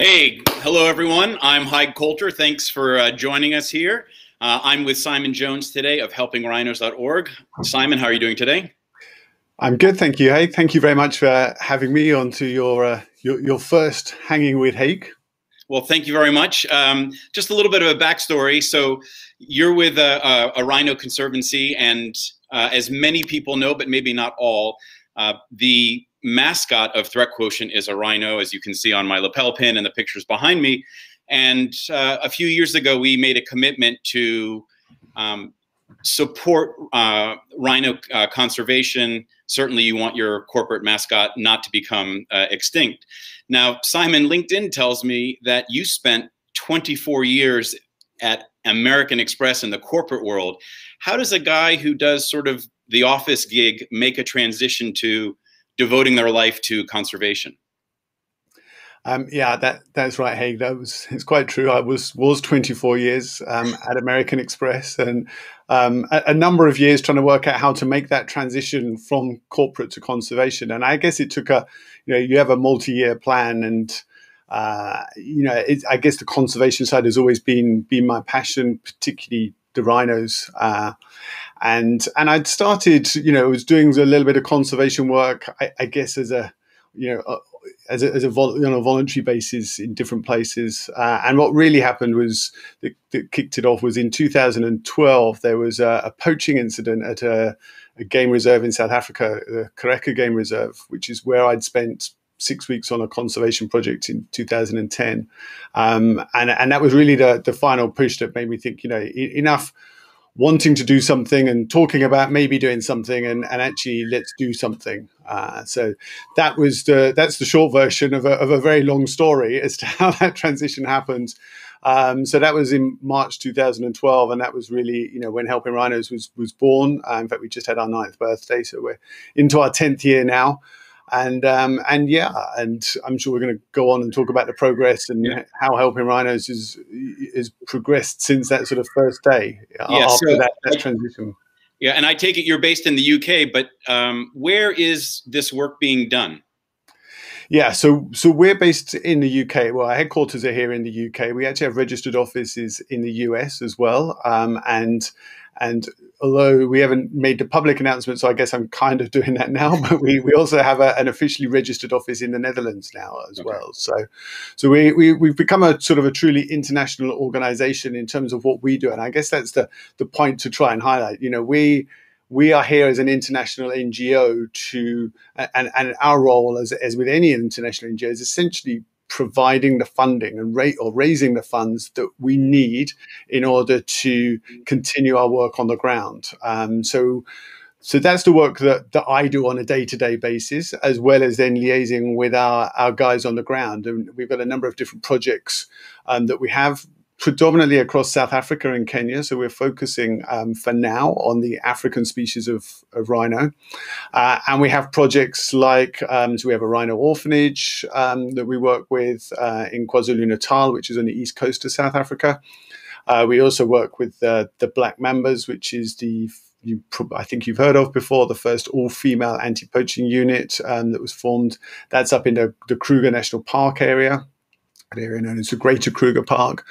Hey, hello everyone. I'm Haig Colter. Thanks for uh, joining us here. Uh, I'm with Simon Jones today of helpingrhinos.org. Simon, how are you doing today? I'm good, thank you. Hey, thank you very much for having me onto your uh, your, your first hanging with Haig. Well, thank you very much. Um, just a little bit of a backstory. So, you're with a, a, a Rhino Conservancy, and uh, as many people know, but maybe not all, uh, the mascot of Threat Quotient is a rhino, as you can see on my lapel pin and the pictures behind me. And uh, a few years ago, we made a commitment to um, support uh, rhino uh, conservation. Certainly, you want your corporate mascot not to become uh, extinct. Now, Simon, LinkedIn tells me that you spent 24 years at American Express in the corporate world. How does a guy who does sort of the office gig make a transition to devoting their life to conservation? Um, yeah, that that's right, Haig. That was it's quite true. I was was 24 years um, at American Express and um, a, a, number of years trying to work out how to make that transition from corporate to conservation. And I guess it took a, you know, you have a multi-year plan, and uh, you know, it, I guess the conservation side has always been been my passion, particularly the rhinos. Uh, and and I'd started, you know, was doing a little bit of conservation work, I, I guess, as a you know, uh, as a, as a vol- on a voluntary basis in different places. Uh, and what really happened was that, that, kicked it off was in 2012 there was a, a poaching incident at a, a, game reserve in South Africa, the Kariega Game Reserve, which is where I'd spent six weeks on a conservation project in 2010. Um, and, and that was really the, the final push that made me think, you know, enough wanting to do something and talking about maybe doing something and, and actually let's do something. Uh, so that was the that's the short version of a, of a very long story as to how that transition happened. Um, so that was in March 2012, and that was really, you know, when Helping Rhinos was was born. Uh, in fact, we just had our ninth birthday, so we're into our tenth year now and um, and yeah, and I'm sure we're going to go on and talk about the progress and yeah. how helping rhinos has is progressed since that sort of first day yeah, after so, that, that, transition. Yeah, and I take it you're based in the UK, but um, where is this work being done? Yeah, so so we're based in the UK. Well, our headquarters are here in the UK. We actually have registered offices in the US as well, um, and and although we haven't made the public announcement, so I guess I'm kind of doing that now. But we, we also have a, an officially registered office in the Netherlands now as okay. well. So so we, we we've become a sort of a truly international organization in terms of what we do, and I guess that's the the point to try and highlight. You know, we we are here as an international NGO to, and, and our role as, as with any international NGO is essentially providing the funding and rate or raising the funds that we need in order to continue our work on the ground. Um, so, so that's the work that, that I do on a day to day basis, as well as then liaising with our, our guys on the ground. And we've got a number of different projects um, that we have predominantly across South Africa and Kenya. So we're focusing um, for now on the African species of, of rhino. Uh, and we have projects like, um, so we have a rhino orphanage um, that we work with uh, in KwaZulu Natal, which is on the east coast of South Africa. Uh, we also work with the Black Mambas, which is the you, I think you've heard of before, the first all-female anti-poaching unit um, that was formed. That's up in the, the Kruger National Park area area known as the Greater Kruger Park.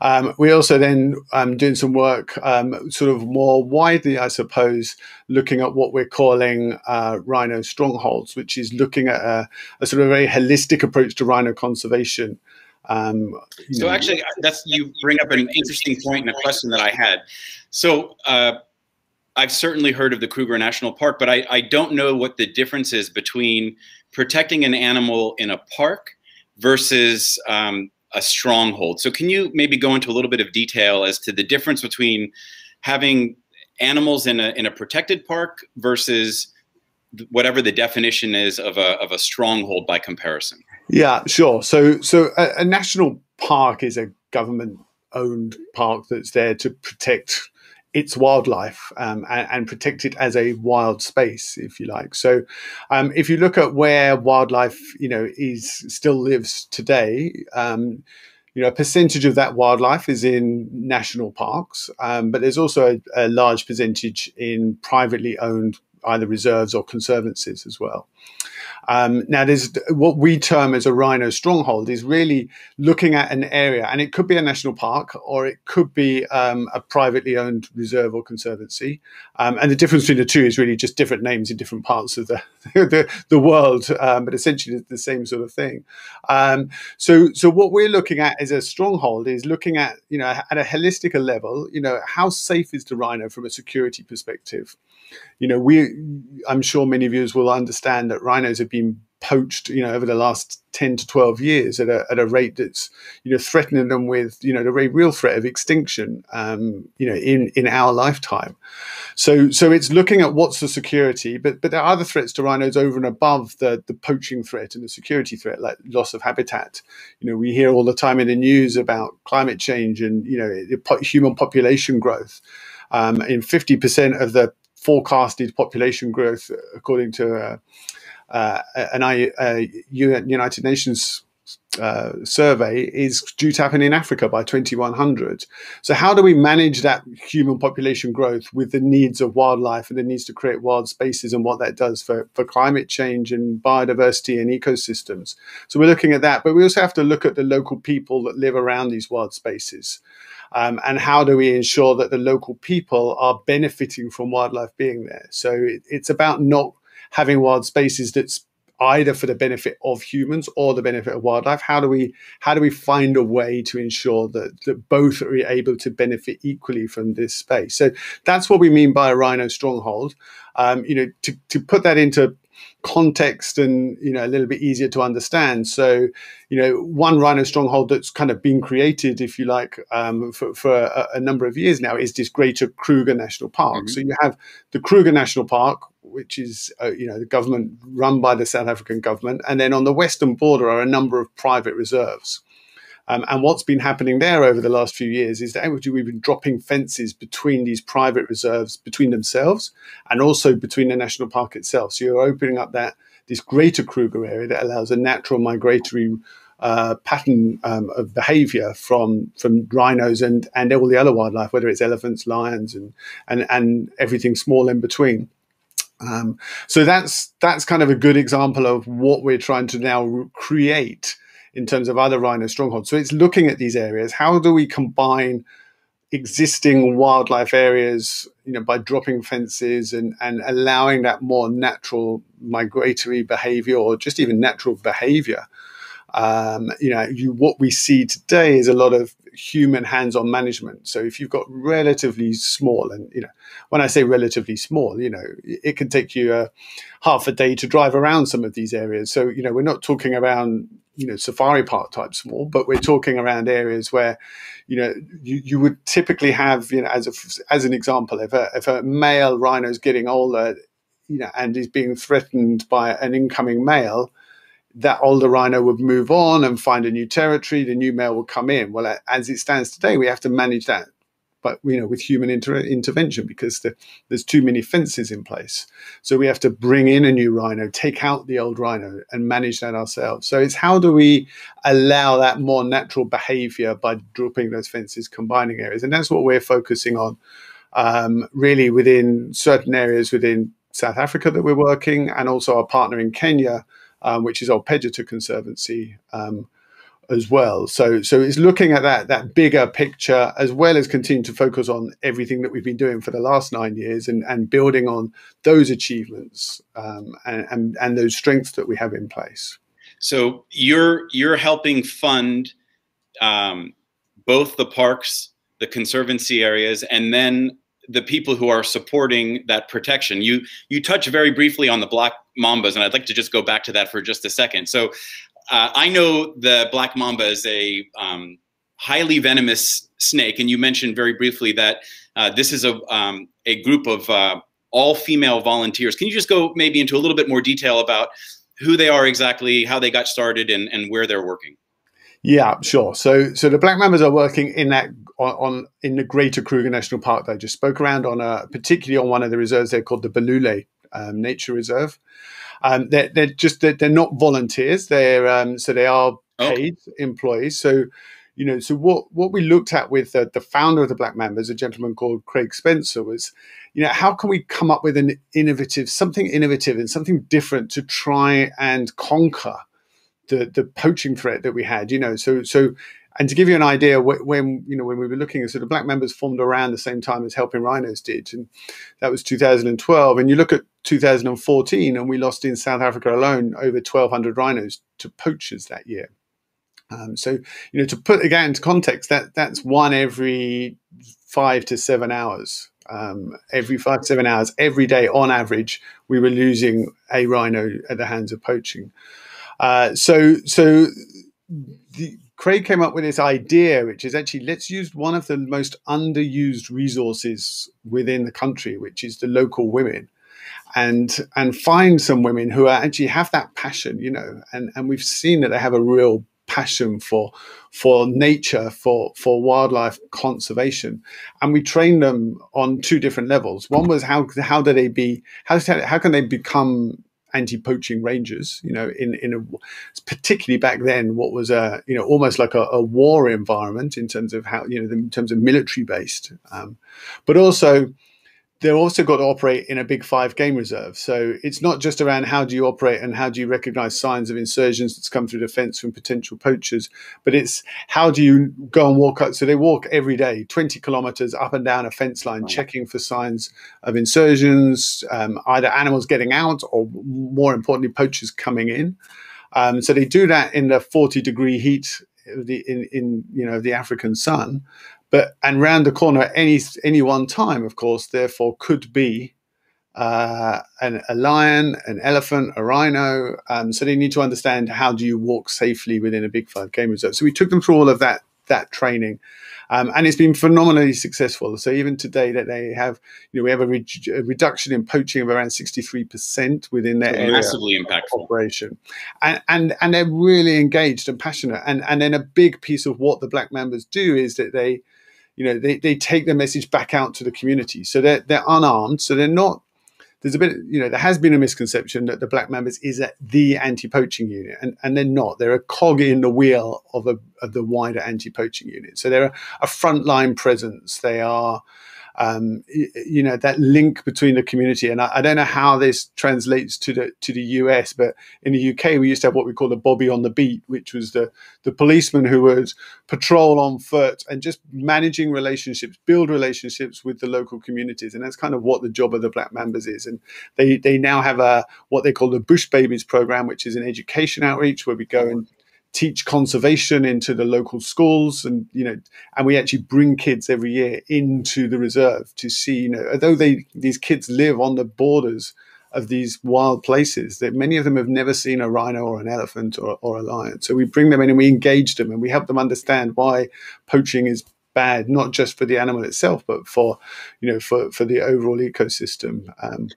Um, we also then um, doing some work, um, sort of more widely, I suppose, looking at what we're calling uh, rhino strongholds, which is looking at a, a, sort of very holistic approach to rhino conservation. Um, so know. actually, that's you bring up an interesting point and a question that I had. So. Uh, I've certainly heard of the Kruger National Park, but I, I don't know what the difference is between protecting an animal in a park versus um, a stronghold. So, can you maybe go into a little bit of detail as to the difference between having animals in a in a protected park versus whatever the definition is of a of a stronghold by comparison? Yeah, sure. So, so a, a national park is a government owned park that's there to protect its wildlife um, and, and, protect it as a wild space, if you like. So, um, if you look at where wildlife, you know, is still lives today, um, you know, a percentage of that wildlife is in national parks, um, but there's also a, a, large percentage in privately owned either reserves or conservancies as well. Um, now, there's what we term as a rhino stronghold is really looking at an area, and it could be a national park or it could be um, a privately owned reserve or conservancy. Um, and the difference between the two is really just different names in different parts of the the, the, world, um, but essentially the same sort of thing. Um, so, so what we're looking at as a stronghold is looking at you know at a holistic level, you know, how safe is the rhino from a security perspective? you know, we, I'm sure many viewers will understand that rhinos have been poached, you know, over the last 10 to 12 years at a, at a rate that's, you know, threatening them with, you know, the very real threat of extinction, um, you know, in, in our lifetime. So, so it's looking at what's the security, but, but there are other threats to rhinos over and above the, the poaching threat and the security threat, like loss of habitat. You know, we hear all the time in the news about climate change and, you know, human population growth. Um, in 50% of the forecasted population growth, according to uh, uh, an uh, United Nations uh, survey, is due to happen in Africa by 2100. So, how do we manage that human population growth with the needs of wildlife and the needs to create wild spaces and what that does for, for climate change and biodiversity and ecosystems? So, we're looking at that, but we also have to look at the local people that live around these wild spaces. Um, and how do we ensure that the local people are benefiting from wildlife being there? So it, it's about not having wild spaces that's either for the benefit of humans or the benefit of wildlife how do we how do we find a way to ensure that, that both are able to benefit equally from this space so that's what we mean by a rhino stronghold um, you know to, to put that into context and you know a little bit easier to understand. So, you know, one rhino stronghold that's kind of been created, if you like, um, for, for a, a, number of years now is this Greater Kruger National Park. Mm-hmm. So you have the Kruger National Park, which is uh, you know the government run by the South African government, and then on the western border are a number of private reserves. Um, and what's been happening there over the last few years is that actually we've been dropping fences between these private reserves, between themselves, and also between the national park itself. So you're opening up that this greater Kruger area that allows a natural migratory uh, pattern um, of behavior from from rhinos and and all the other wildlife, whether it's elephants, lions, and and and everything small in between. Um, so that's that's kind of a good example of what we're trying to now create in terms of other rhino strongholds. So it's looking at these areas. How do we combine existing wildlife areas, you know, by dropping fences and, and allowing that more natural migratory behavior or just even natural behavior? Um, you know, you, what we see today is a lot of human hands-on management. So if you've got relatively small, and you know, when I say relatively small, you know, it can take you a half a day to drive around some of these areas. So you know, we're not talking around you know safari park type small, but we're talking around areas where you know you, you would typically have you know as a, as an example if a if a male rhino is getting older you know and is being threatened by an incoming male that older rhino would move on and find a new territory the new male would come in well as it stands today we have to manage that but you know with human inter- intervention because the, there's too many fences in place. So we have to bring in a new rhino, take out the old rhino, and manage that ourselves. So it's how do we allow that more natural behaviour by dropping those fences, combining areas, and that's what we're focusing on. Um, really within certain areas within South Africa that we're working, and also our partner in Kenya, um, which is Ol Pejeta Conservancy. Um, as well. So so it's looking at that that bigger picture as well as continue to focus on everything that we've been doing for the last nine years and, and building on those achievements um, and, and and those strengths that we have in place. So you're you're helping fund um, both the parks, the conservancy areas, and then the people who are supporting that protection. You you touch very briefly on the black mambas, and I'd like to just go back to that for just a second. So uh, I know the black mamba is a um, highly venomous snake, and you mentioned very briefly that uh, this is a um, a group of uh, all female volunteers. Can you just go maybe into a little bit more detail about who they are exactly, how they got started, and, and where they're working? Yeah, sure. So, so the black mambas are working in that on, on, in the Greater Kruger National Park that I just spoke around on, a, particularly on one of the reserves there called the Balule um, Nature Reserve. Um, they're, they're just they're, they're, not volunteers. They're um, so they are oh. paid oh. employees. So you know, so what what we looked at with the, the founder of the Black Mambas, a gentleman called Craig Spencer, was, you know, how can we come up with an innovative, something innovative and something different to try and conquer the the poaching threat that we had, you know, so so. And to give you an idea, when you know when we were looking at sort of Black Mambas formed around the same time as Helping Rhinos did, and that was 2012. And you look at 2014, and we lost in South Africa alone over 1,200 rhinos to poachers that year. Um, so, you know, to put again into context, that that's one every five to seven hours. Um, every five to seven hours, every day on average, we were losing a rhino at the hands of poaching. Uh, so, so the, Craig came up with this idea, which is actually let's use one of the most underused resources within the country, which is the local women, and and find some women who actually have that passion, you know, and and we've seen that they have a real passion for for nature for for wildlife conservation. And we trained them on two different levels. One was how how do they be how how can they become anti-poaching rangers you know in in a particularly back then what was a you know almost like a, a war environment in terms of how you know in terms of military based um, but also they're also got to operate in a big five game reserve. So it's not just around how do you operate and how do you recognize signs of insurgents that's come through the fence from potential poachers, but it's how do you go and walk out. So they walk every day, 20 kilometers up and down a fence line, oh. checking for signs of insurgents, um, either animals getting out or more importantly, poachers coming in. Um, so they do that in the 40 degree heat the, in, in you know the African sun, but and round the corner at any any one time, of course, therefore could be uh, an, a lion, an elephant, a rhino. Um, so they need to understand how do you walk safely within a big five game reserve. So we took them through all of that that training. Um, and it's been phenomenally successful. So even today, that they have, you know, we have a, re- a reduction in poaching of around sixty three percent within their area massively impactful operation, and and and they're really engaged and passionate. And and then a big piece of what the Black Mambas do is that they you know they, they take the message back out to the community so they're, they're unarmed so they're not there's a bit you know there has been a misconception that the black mambas is the anti-poaching unit and, and they're not. They're a cog in the wheel of, a, of the wider anti-poaching unit. So they're a, a frontline presence. They are um, you know that link between the community. And I, I, don't know how this translates to the to the US, but in the UK we used to have what we call the Bobby on the beat, which was the the policeman who would patrol on foot and just managing relationships, build relationships with the local communities, and that's kind of what the job of the Black Mambas is. And they they now have a what they call the Bush Babies program, which is an education outreach where we go and teach conservation into the local schools and you know and we actually bring kids every year into the reserve to see you know although they these kids live on the borders of these wild places that many of them have never seen a rhino or an elephant or, or a lion. So we bring them in and we engage them and we help them understand why poaching is bad not just for the animal itself but for you know for for the overall ecosystem. Um,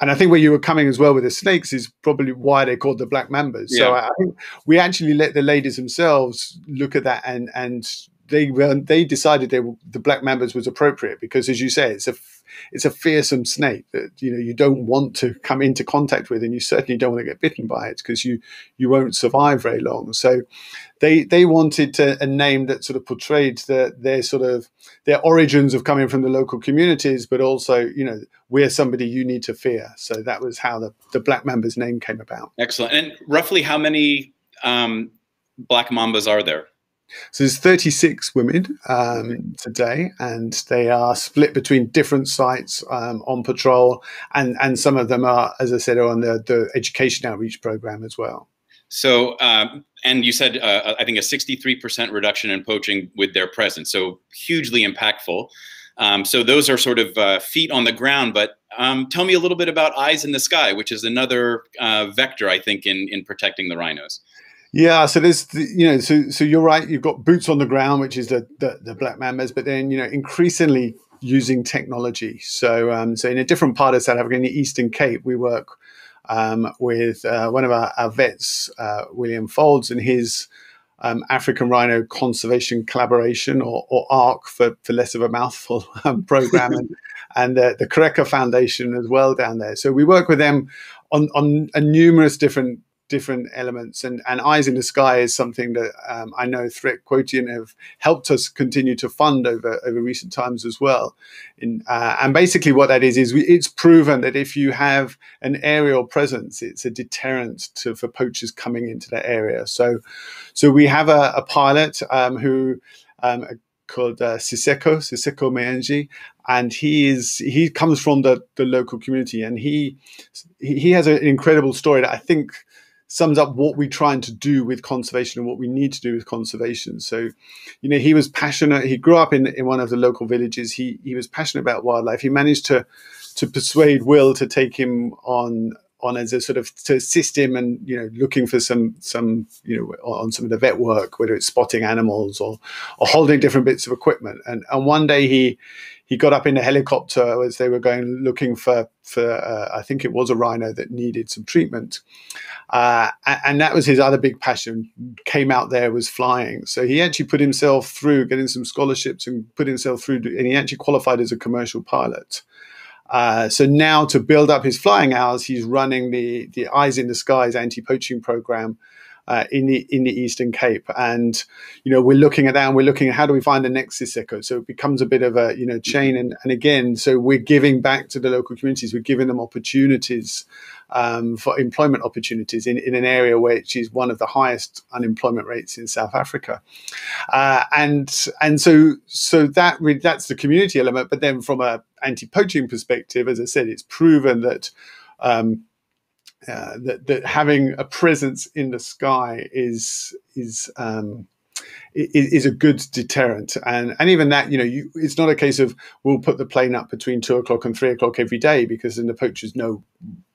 and I think where you were coming as well with the snakes is probably why they're called the black mambas. Yeah. So I think we actually let the ladies themselves look at that and and they they decided they the black mambas was appropriate because as you say it's a it's a fearsome snake that you know you don't want to come into contact with, and you certainly don't want to get bitten by it because you you won't survive very long. So they they wanted to, a name that sort of portrayed the, their sort of their origins of coming from the local communities, but also you know we're somebody you need to fear. So that was how the the Black Mambas name came about. Excellent. And roughly how many um, Black Mambas are there? So there's 36 women um, today, and they are split between different sites um, on patrol, and and some of them are, as I said, are on the, the education outreach program as well. So, um, and you said uh, I think a 63% reduction in poaching with their presence, so hugely impactful. Um, so those are sort of uh, feet on the ground. But um, tell me a little bit about eyes in the sky, which is another uh, vector I think in in protecting the rhinos. Yeah, so there's you know so so you're right. You've got boots on the ground, which is the the, the black mambas, but then you know increasingly using technology. So um, so in a different part of South Africa, in the Eastern Cape, we work um, with uh, one of our, our vets, uh, William Fowlds, and his um, African Rhino Conservation Collaboration, or, or ARC for, for less of a mouthful um, program, and, and the, the Kariega Foundation as well down there. So we work with them on, on numerous different different elements. And, and Eyes in the Sky is something that um, I know Threat Quotient have helped us continue to fund over, over recent times as well. In, uh, and basically, what that is, is we, it's proven that if you have an aerial presence, it's a deterrent to, for poachers coming into that area. So, so we have a, a pilot um, who um, called uh, Siseko, Siseko and he is he comes from the, the local community, and he he has an incredible story that I think sums up what we're trying to do with conservation and what we need to do with conservation. So, you know, he was passionate. He grew up in, in one of the local villages. He he was passionate about wildlife. He managed to to persuade Will to take him on on as a sort of to assist him and you know looking for some some you know on some of the vet work whether it's spotting animals or or holding different bits of equipment and and one day he he got up in a helicopter as they were going looking for for uh, I think it was a rhino that needed some treatment, uh, and, and, that was his other big passion. Came out there was flying, so he actually put himself through getting some scholarships and put himself through, and he actually qualified as a commercial pilot. Uh, so now to build up his flying hours, he's running the the Eyes in the Skies anti-poaching program uh, in the in the Eastern Cape, and you know we're looking at that and we're looking at how do we find the next Siseko. So it becomes a bit of a you know chain, and and again, so we're giving back to the local communities, we're giving them opportunities um, for employment opportunities in, in an area which is one of the highest unemployment rates in South Africa, uh, and and so so that re- that's the community element. But then from a anti-poaching perspective, as I said, it's proven that. Um, uh, that, that having a presence in the sky is is um, is, a good deterrent. And and even that, you know, you, it's not a case of we'll put the plane up between two o'clock and three o'clock every day because then the poachers know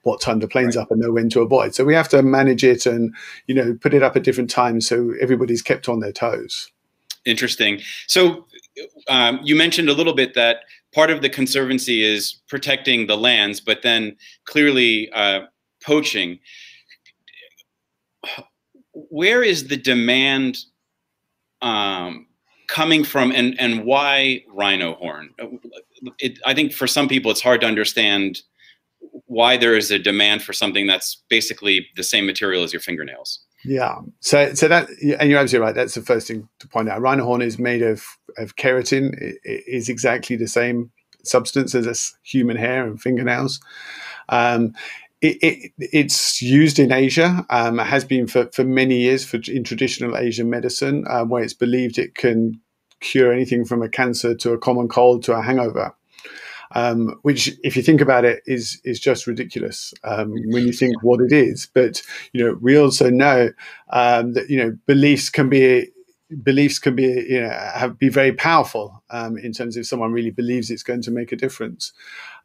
what time the plane's right. up and know when to avoid. So we have to manage it and you know put it up at different times so everybody's kept on their toes. Interesting. So um, you mentioned a little bit that part of the conservancy is protecting the lands, but then clearly uh, poaching. Where is the demand um, coming from, and and why rhino horn? It, I think for some people it's hard to understand why there is a demand for something that's basically the same material as your fingernails. Yeah. So, so that, and you're absolutely right. That's the first thing to point out. Rhino horn is made of, of keratin. It, it is exactly the same substance as human hair and fingernails. Um, it, it, it's used in Asia. Um, it has been for, for many years for in traditional Asian medicine, um, where it's believed it can cure anything from a cancer to a common cold to a hangover. Um, which, if you think about it, is is just ridiculous um, when you think what it is. But you know, we also know um, that you know beliefs can be beliefs can be you know have be very powerful um, in terms of someone really believes it's going to make a difference.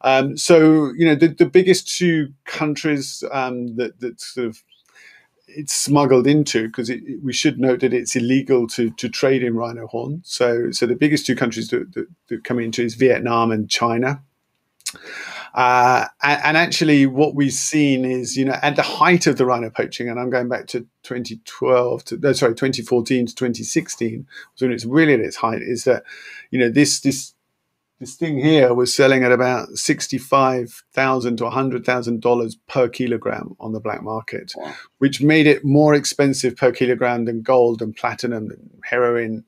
Um, so you know the, the biggest two countries um, that that sort of it's smuggled into because we should note that it's illegal to to trade in rhino horn. So so the biggest two countries that, that, that come into is Vietnam and China. Uh, and, and, actually, what we've seen is, you know, at the height of the rhino poaching, and I'm going back to 2012 to no, sorry, 2014 to 2016, when it's really at its height, is that, you know, this this this thing here was selling at about sixty-five thousand to hundred thousand dollars per kilogram on the black market, wow. which made it more expensive per kilogram than gold and platinum and heroin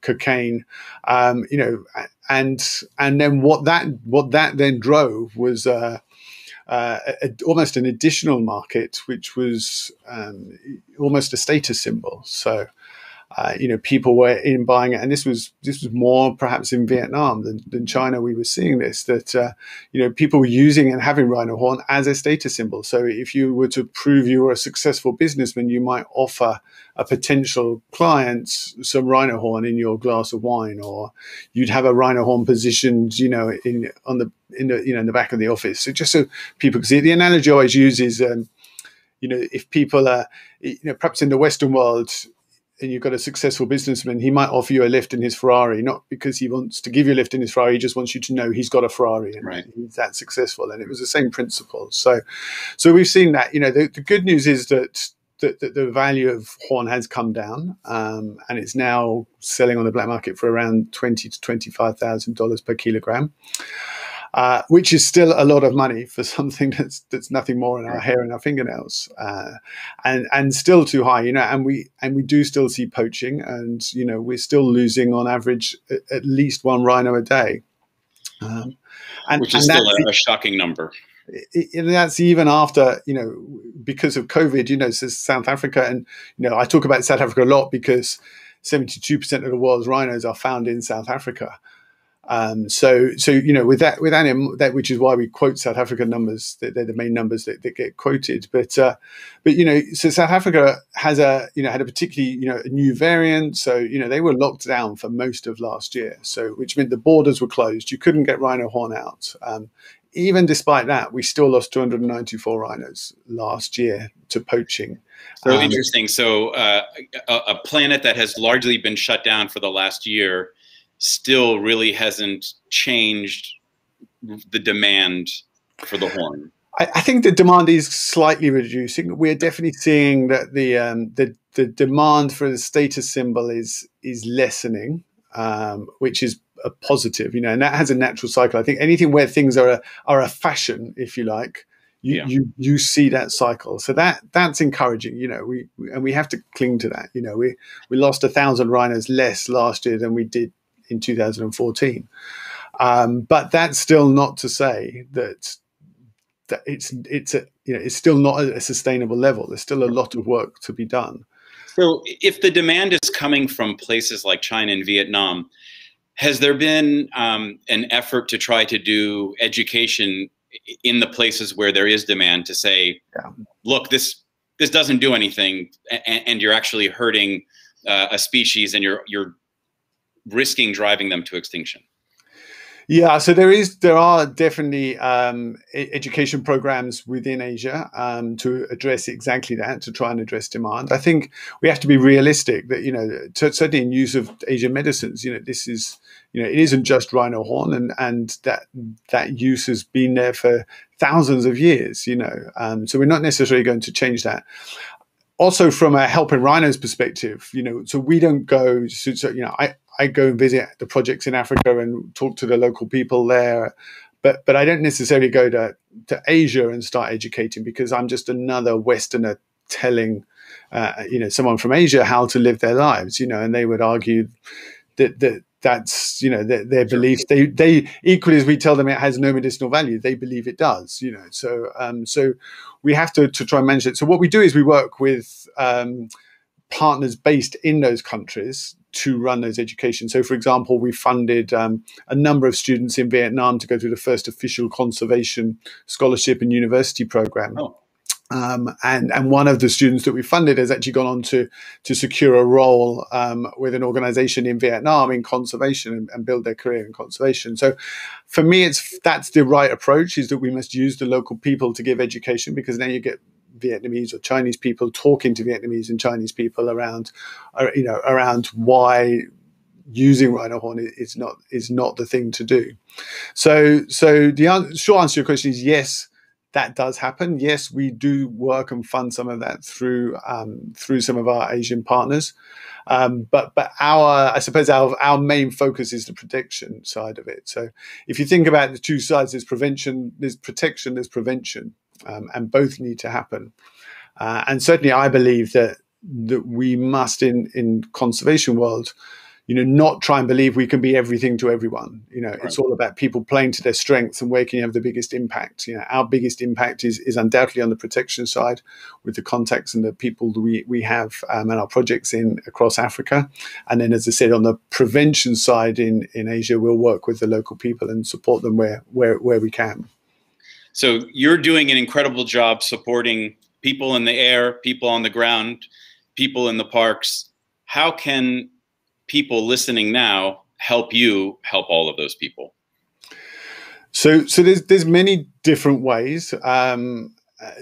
cocaine, um, you know, and and then what that what that then drove was uh, uh, a, almost an additional market, which was um, almost a status symbol. So uh, you know, people were in buying it, and this was this was more perhaps in Vietnam than, than China. We were seeing this that uh, you know people were using and having rhino horn as a status symbol. So if you were to prove you were a successful businessman, you might offer a potential client some rhino horn in your glass of wine, or you'd have a rhino horn positioned, you know, in on the in the you know in the back of the office. So just so people see, the analogy I always use is. Um, you know, if people are, you know, perhaps in the Western world, and you've got a successful businessman, he might offer you a lift in his Ferrari, not because he wants to give you a lift in his Ferrari, he just wants you to know he's got a Ferrari and right. he's that successful. And it was the same principle. So, so we've seen that. You know, the, the good news is that that, the value of horn has come down, um, and it's now selling on the black market for around twenty to twenty five thousand dollars per kilogram. Uh, which is still a lot of money for something that's that's nothing more than our hair and our fingernails, uh, and and still too high, you know. And we and we do still see poaching, and you know we're still losing on average at, at least one rhino a day, um, and, which is and still a, a shocking number and that's even after you know because of COVID. You know, so South Africa, and you know, I talk about South Africa a lot because seventy-two percent of the world's rhinos are found in South Africa. Um, so, so you know, with that, with that, that, which is why we quote South African numbers. They're the main numbers that, that get quoted. But, uh, but you know, so South Africa has a, you know, had a particularly, you know, a new variant. So, you know, they were locked down for most of last year. So, which meant the borders were closed. You couldn't get rhino horn out. Um, even despite that, we still lost 294 rhinos last year to poaching. So um, interesting. So uh, a, a, planet that has largely been shut down for the last year still really hasn't changed the demand for the horn. I, I think the demand is slightly reducing. We're definitely seeing that the um, the the demand for the status symbol is is lessening, um, which is a positive, you know, and that has a natural cycle. I think anything where things are a, are a fashion, if you like, you, yeah. you you see that cycle. So that that's encouraging. You know, we, we, and we have to cling to that. You know, we we lost a thousand rhinos less last year than we did in 2014. Um, but that's still not to say that that it's it's a you know it's still not a sustainable level. There's still a lot of work to be done. So if the demand is coming from places like China and Vietnam, has there been um, an effort to try to do education in the places where there is demand to say, yeah. look, this this doesn't do anything, and, and you're actually hurting uh, a species, and you're you're risking driving them to extinction? Yeah, so there is there are definitely um, education programs within Asia um, to address exactly that to try and address demand. I think we have to be realistic that you know certainly in use of Asian medicines, you know this is you know it isn't just rhino horn and and that that use has been there for thousands of years. You know, um, so we're not necessarily going to change that also from a helping rhinos perspective, you know, so we don't go, so, so, you know, I, I go and visit the projects in Africa and talk to the local people there. But but I don't necessarily go to, to Asia and start educating because I'm just another Westerner telling uh, you know someone from Asia how to live their lives. You know, and they would argue that that that's you know their, their beliefs they they equally as we tell them it has no medicinal value they believe it does you know so um so we have to to try and manage it so what we do is we work with um partners based in those countries to run those education. So, for example, we funded um, a number of students in Vietnam to go through the first official conservation scholarship and university program. Oh. Um, and and one of the students that we funded has actually gone on to to secure a role um, with an organization in Vietnam in conservation and, and, build their career in conservation. So, for me, it's that's the right approach: is that we must use the local people to give education because then you get Vietnamese or Chinese people talking to Vietnamese and Chinese people around, uh, you know, around why using rhino horn is not is not the thing to do. So, so the short answer to your question is yes, that does happen. Yes, we do work and fund some of that through um, through some of our Asian partners. Um, but but our I suppose our our main focus is the protection side of it. So if you think about the two sides, there's prevention, there's protection, there's prevention um, and both need to happen. Uh, and certainly, I believe that that we must, in in conservation world, you know, not try and believe we can be everything to everyone. You know, right. it's all about people playing to their strengths and where can you have the biggest impact. You know, our biggest impact is is undoubtedly on the protection side with the contacts and the people that we we have um, and our projects in across Africa. And then, as I said, on the prevention side in in Asia, we'll work with the local people and support them where where where we can. So you're doing an incredible job supporting people in the air, people on the ground, people in the parks. How can people listening now help you help all of those people? So, so there's there's many different ways. Um,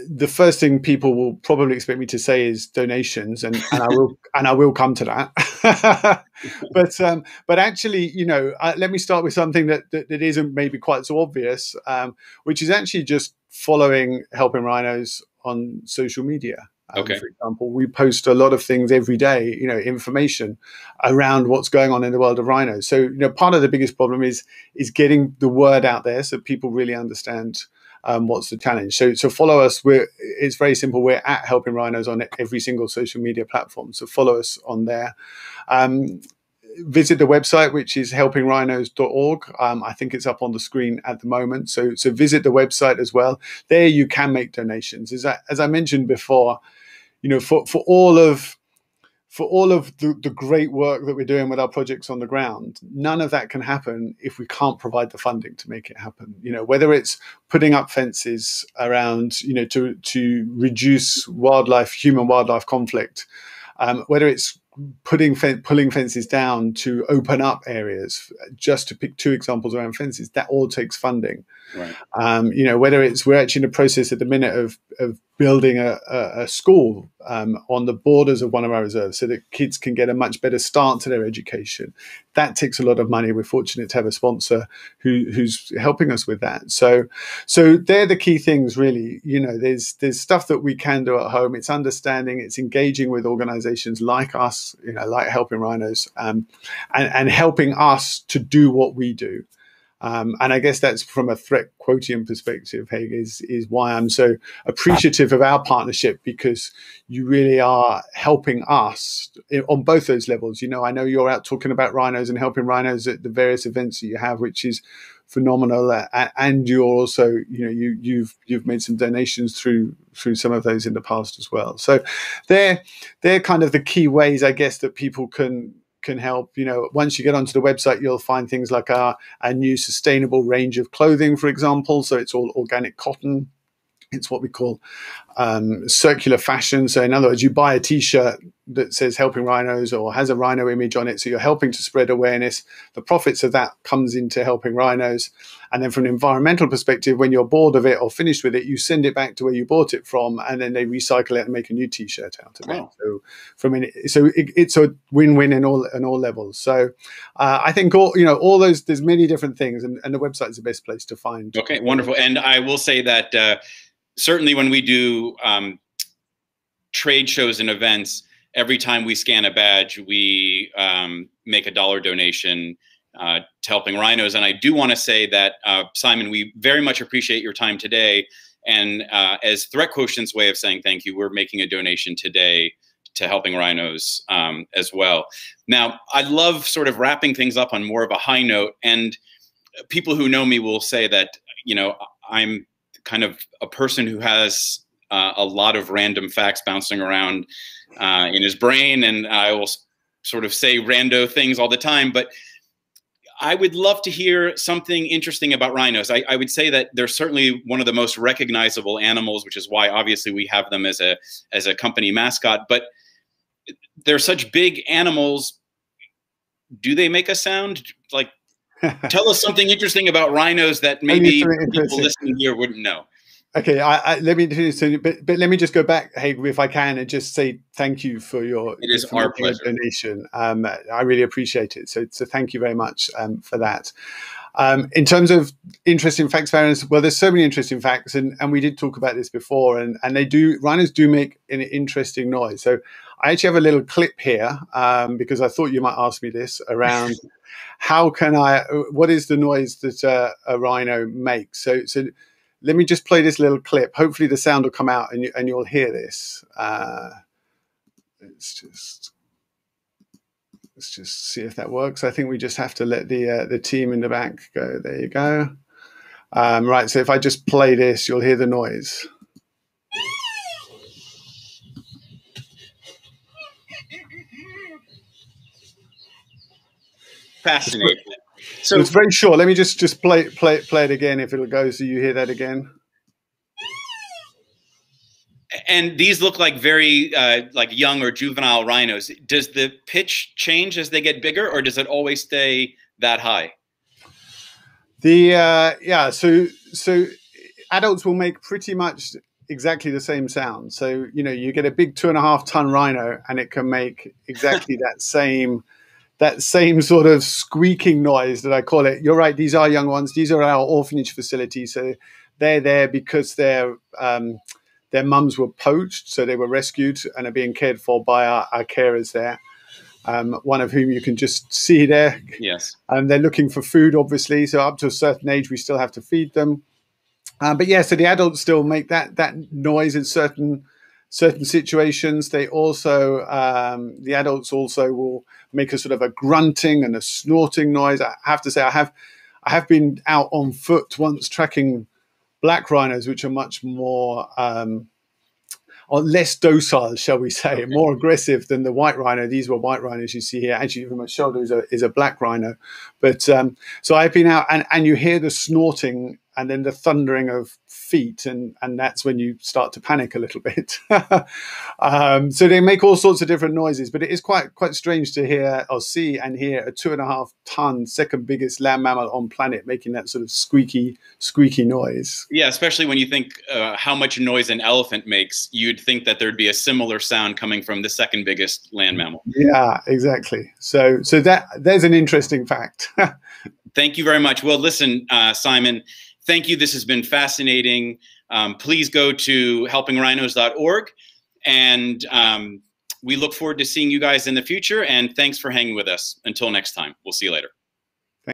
the first thing people will probably expect me to say is donations, and, and I will and I will come to that. but um, but actually, you know, uh, let me start with something that, that, that isn't maybe quite so obvious, um, which is actually just following helping rhinos on social media. Um, okay. For example, we post a lot of things every day, you know, information around what's going on in the world of rhinos. So, you know, part of the biggest problem is is getting the word out there so people really understand um, what's the challenge. So, so follow us. We're it's very simple. We're at Helping Rhinos on every single social media platform. So follow us on there. Um, visit the website, which is helpingrhinos.org. Um, I think it's up on the screen at the moment. So, so visit the website as well. There you can make donations. As I, as I mentioned before, you know, for, for all of for all of the, the great work that we're doing with our projects on the ground, none of that can happen if we can't provide the funding to make it happen. You know, whether it's putting up fences around, you know, to to reduce wildlife, human wildlife conflict, um, whether it's putting pulling fences down to open up areas just to pick two examples around fences that all takes funding. Right. um, you know whether it's we're actually in the process at the minute of, of building a, a, a school um, on the borders of one of our reserves so that kids can get a much better start to their education. That takes a lot of money. We're fortunate to have a sponsor who, who's helping us with that. So so they're the key things really. You know there's there's stuff that we can do at home. It's understanding it's engaging with organizations like us you know, like helping rhinos, um, and, and helping us to do what we do. Um, and I guess that's from a threat quotient perspective, Haig, is, is why I'm so appreciative of our partnership because you really are helping us on both those levels. You know, I know you're out talking about rhinos and helping rhinos at the various events that you have, which is phenomenal. And you're also, you know, you, you've you've made some donations through through some of those in the past as well. So they're they're kind of the key ways, I guess, that people can can help. You know, once you get onto the website, you'll find things like our, our new sustainable range of clothing, for example. So it's all organic cotton. It's what we call um, circular fashion. So, in other words, you buy a T-shirt that says "Helping Rhinos" or has a rhino image on it, so you're helping to spread awareness. The profits of that comes into helping rhinos, and then from an environmental perspective, when you're bored of it or finished with it, you send it back to where you bought it from, and then they recycle it and make a new T-shirt out of it. So, from an, so it, it's a win-win in all in all levels. So, uh, I think all you know, all those there's many different things, and, and the website is the best place to find. Okay, wonderful. And I will say that. Uh, certainly when we do um, trade shows and events, every time we scan a badge, we um, make a dollar donation uh, to helping rhinos. And I do want to say that, uh, Simon, we very much appreciate your time today. And uh, as Threat Quotient's way of saying thank you, we're making a donation today to helping rhinos um, as well. Now, I love sort of wrapping things up on more of a high note. And people who know me will say that, you know, I'm kind of a person who has uh, a lot of random facts bouncing around uh, in his brain, and I will sort of say rando things all the time. But I would love to hear something interesting about rhinos. I, I, would say that they're certainly one of the most recognizable animals, which is why obviously we have them as a as a company mascot. But they're such big animals. Do they make a sound? Like Tell us something interesting about rhinos that maybe people listening here wouldn't know. Okay, I, I, let me so, but, but let me just go back, hey, if I can, and just say thank you for your it is our pleasure donation. Um, I really appreciate it. So, so thank you very much um, for that. Um, in terms of interesting facts, parents, well, there's so many interesting facts, and, and we did talk about this before, and, and they do rhinos do make an interesting noise. So I actually have a little clip here um, because I thought you might ask me this around how can I, what is the noise that uh, a rhino makes? So, so let me just play this little clip. Hopefully the sound will come out and, you, and you'll hear this. Uh, let's just, let's just see if that works. I think we just have to let the, uh, the team in the back go. There you go. Um, right, so if I just play this, you'll hear the noise. fascinating. So it's very short. Let me just just play play play it again. If it goes, do you hear that again? And these look like very uh, like young or juvenile rhinos. Does the pitch change as they get bigger, or does it always stay that high? The uh, yeah, so so adults will make pretty much exactly the same sound. So you know, you get a big two and a half ton rhino, and it can make exactly that same that same sort of squeaking noise that I call it. You're right; these are young ones. These are our orphanage facilities, so they're there because they're um, their mums were poached, so they were rescued and are being cared for by our, our carers there. Um, one of whom you can just see there. Yes. And they're looking for food, obviously. So up to a certain age, we still have to feed them. Um, but yeah, so the adults still make that that noise in certain certain situations. They also um, the adults also will make a sort of a grunting and a snorting noise. I have to say, I have I have been out on foot once tracking black rhinos, which are much more um, or less docile, shall we say, okay. more aggressive than the white rhino. These were white rhinos you see here. Actually, from my shoulder is a, is a black rhino. But um, so I've been out, and, and you hear the snorting and then the thundering of feet, and and that's when you start to panic a little bit. um, so they make all sorts of different noises, but it is quite quite strange to hear or see and hear a two and a half ton, second biggest land mammal on planet, making that sort of squeaky squeaky noise. Yeah, especially when you think uh, how much noise an elephant makes, you'd think that there'd be a similar sound coming from the second biggest land mammal. Yeah, exactly. So so that there's an interesting fact. Thank you very much. Well, listen, uh, Simon thank you. This has been fascinating. Um, please go to helpingrhinos.org. And um, we look forward to seeing you guys in the future. And thanks for hanging with us. Until next time, we'll see you later.